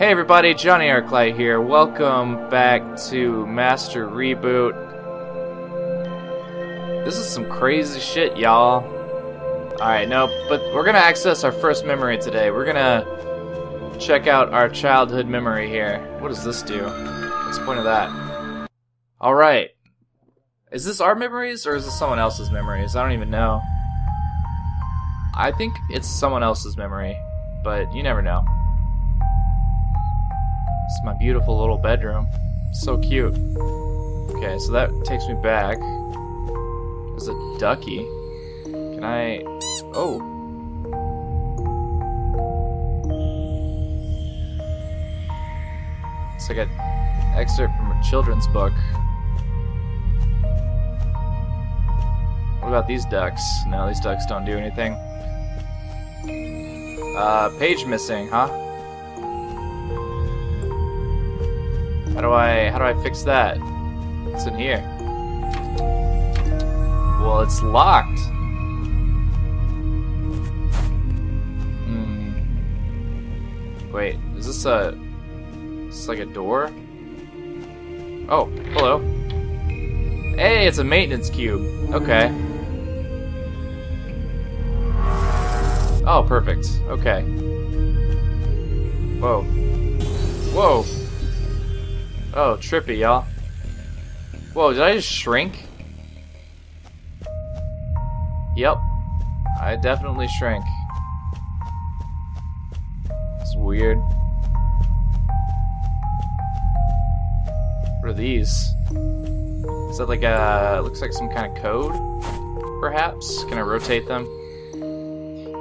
Hey everybody, Jonny Arclight here. Welcome back to Master Reboot. This is some crazy shit, y'all. Alright, no, but we're gonna access our first memory today. We're gonna check out our childhood memory here. What does this do? What's the point of that? Alright. Is this our memories or is this someone else's memories? I don't even know. I think it's someone else's memory, but you never know. It's my beautiful little bedroom. So cute. Okay, so that takes me back. There's a ducky. Can I... Oh. It's like an excerpt from a children's book. What about these ducks? No, these ducks don't do anything. Uh, page missing, huh? How do I how do I fix that? What's in here? Well, it's locked. Hmm. Wait, is this a is this like a door? Oh, hello. Hey, it's a maintenance cube. Okay. Oh, perfect. Okay. Whoa. Whoa. Oh, trippy, y'all. Whoa, did I just shrink? Yep. I definitely shrank. It's weird. What are these? Is that like a... looks like some kind of code? Perhaps? Can I rotate them?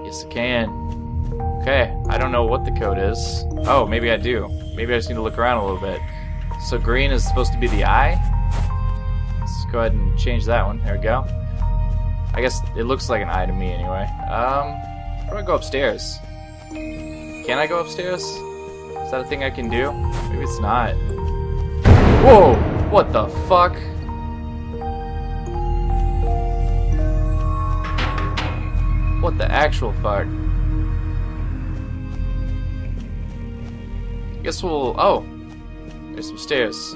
Yes, I can. Okay, I don't know what the code is. Oh, maybe I do. Maybe I just need to look around a little bit. So green is supposed to be the eye. Let's go ahead and change that one. There we go. I guess it looks like an eye to me anyway. Um, how do I go upstairs? Can I go upstairs? Is that a thing I can do? Maybe it's not. Whoa! What the fuck? What the actual fuck? Guess we'll... Oh! There's some stairs.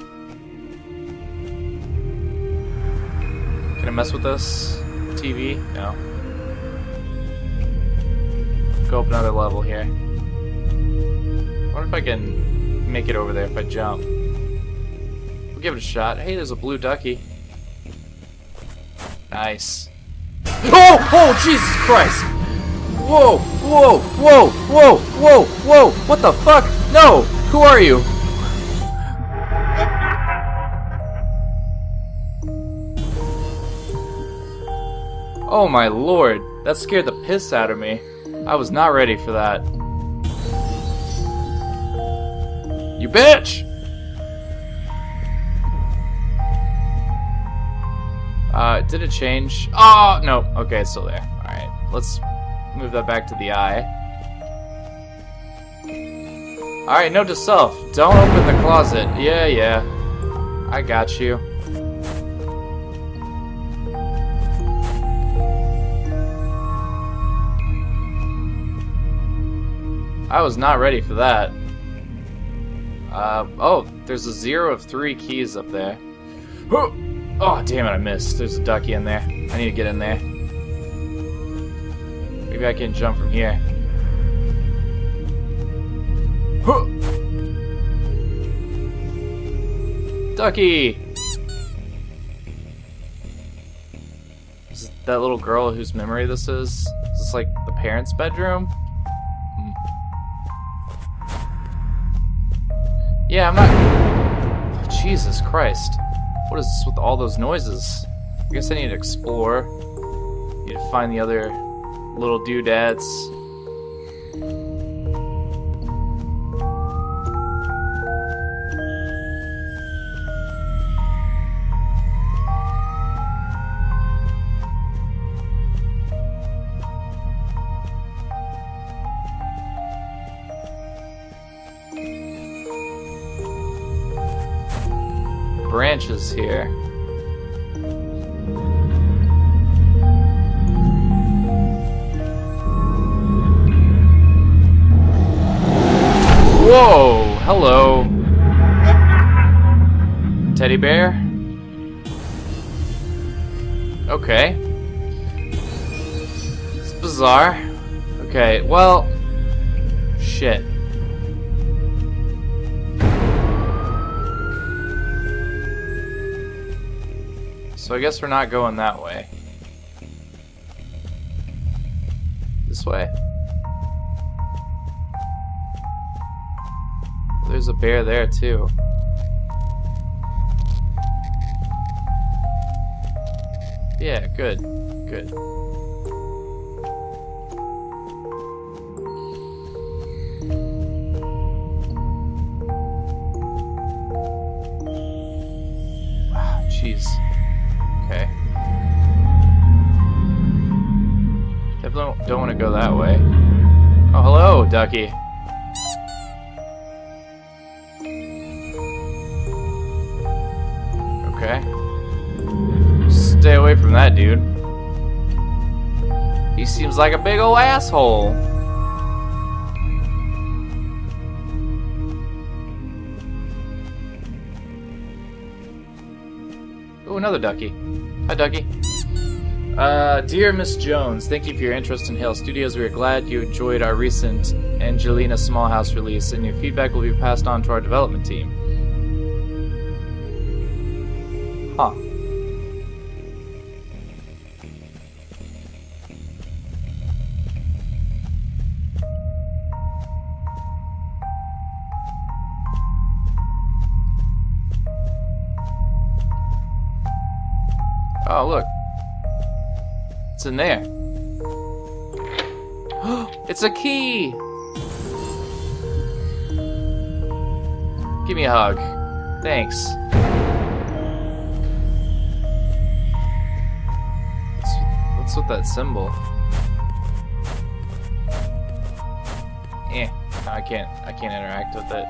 Can I mess with this? TV? No. Go up another level here. I wonder if I can make it over there if I jump. We'll give it a shot. Hey, there's a blue ducky. Nice. Oh! Oh, Jesus Christ! Whoa! Whoa! Whoa! Whoa! Whoa! Whoa! What the fuck? No! Who are you? Oh my lord, that scared the piss out of me. I was not ready for that. You bitch! Uh, did it change? Oh, no. Okay, it's still there. Alright, let's move that back to the eye. Alright, note to self. Don't open the closet. Yeah, yeah. I got you. I was not ready for that. Uh, oh, there's a zero of three keys up there. Oh, damn it, I missed. There's a ducky in there. I need to get in there. Maybe I can jump from here. Ducky! Is that little girl whose memory this is? Is this like the parents' bedroom? Yeah, I'm not... Oh, Jesus Christ. What is this with all those noises? I guess I need to explore. Need to find the other little doodads. Branches here. Whoa! hello. Teddy bear? Okay. It's bizarre. Okay, well... Shit. So I guess we're not going that way. This way? There's a bear there too. Yeah, good. Good. Definitely don't want to go that way. Oh, hello, Ducky. Okay. Stay away from that dude. He seems like a big ol' asshole. Oh, another ducky. Hi, ducky. Uh, dear Miss Jones, thank you for your interest in Hale Studios. We are glad you enjoyed our recent Angelina Smallhouse release, and your feedback will be passed on to our development team. Huh. Oh, look. It's in there. it's a key! Give me a hug. Thanks. What's, what's with that symbol? Eh, I can't. I can't interact with it.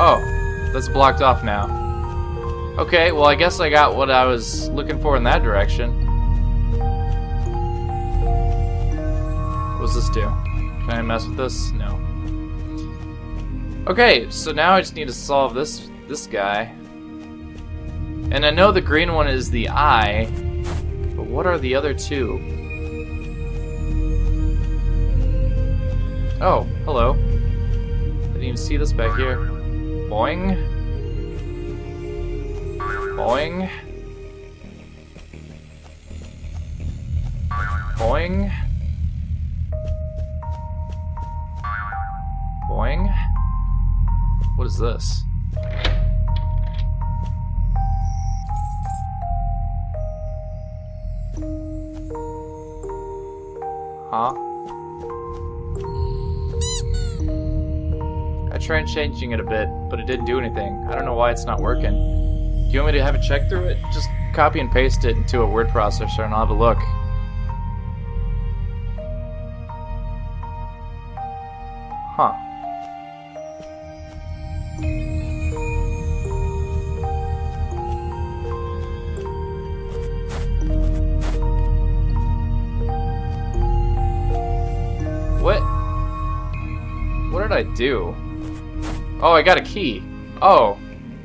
Oh, that's blocked off now. Okay, well I guess I got what I was looking for in that direction. What does this do? Can I mess with this? No. Okay, so now I just need to solve this this guy. And I know the green one is the eye, but what are the other two? Oh, hello. Didn't even see this back here. Boing. Boing. Boing. Boing. What is this? Huh? I tried changing it a bit, but it didn't do anything. I don't know why it's not working. You want me to have a check through it? Just copy and paste it into a word processor and I'll have a look. Huh. What? What did I do? Oh, I got a key. Oh.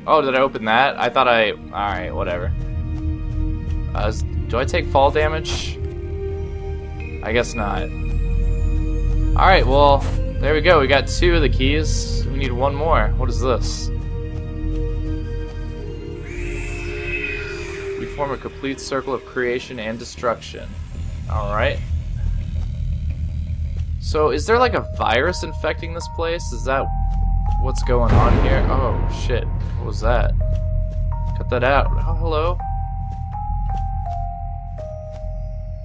Oh, did I open that? I thought I... Alright, whatever. Uh, do I take fall damage? I guess not. Alright, well, there we go. We got two of the keys. We need one more. What is this? We form a complete circle of creation and destruction. Alright. So, is there like a virus infecting this place? Is that what's going on here? Oh, shit. What was that? Cut that out. Oh, hello.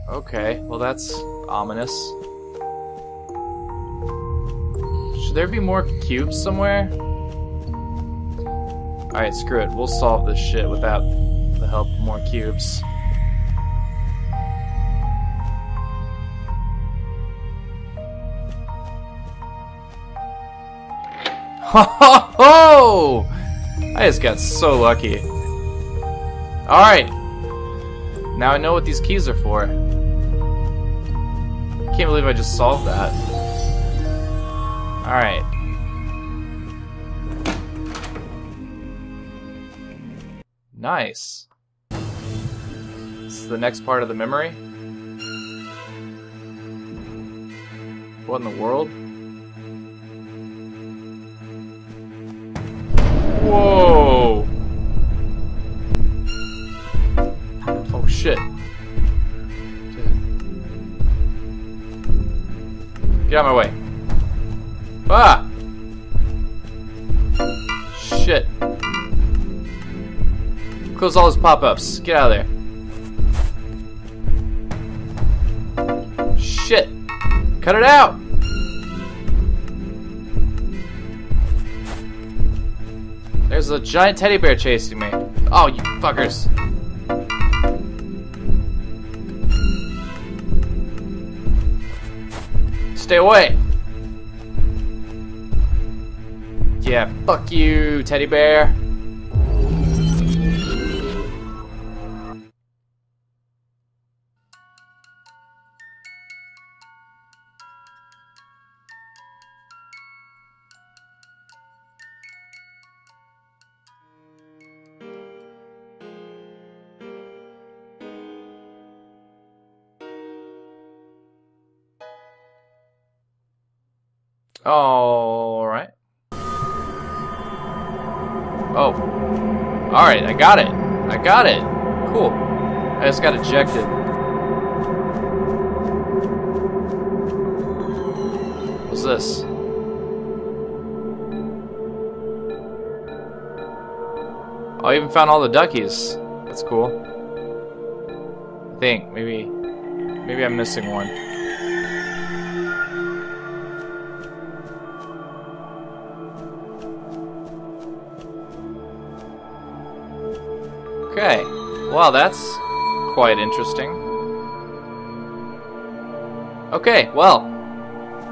Okay, well that's ominous. Should there be more cubes somewhere? Alright, screw it. We'll solve this shit without the help of more cubes. Ho ho ho! I just got so lucky. Alright. Now I know what these keys are for. Can't believe I just solved that. Alright. Nice. This is the next part of the memory. What in the world? Whoa! Oh shit. Get out of my way. Ah! Shit. Close all those pop-ups. Get out of there. Shit. Cut it out! There's a giant teddy bear chasing me. Oh, you fuckers. Stay away! Yeah, fuck you, teddy bear. Alright. Oh. Alright, I got it. I got it. Cool. I just got ejected. What's this? Oh, I even found all the duckies. That's cool. I think. Maybe... Maybe I'm missing one. Okay. Well, that's quite interesting. Okay, well,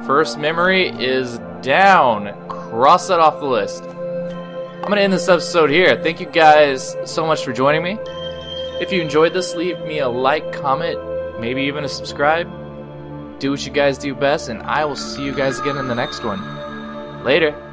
first memory is down. Cross that off the list. I'm going to end this episode here. Thank you guys so much for joining me. If you enjoyed this, leave me a like, comment, maybe even a subscribe. Do what you guys do best, and I will see you guys again in the next one. Later.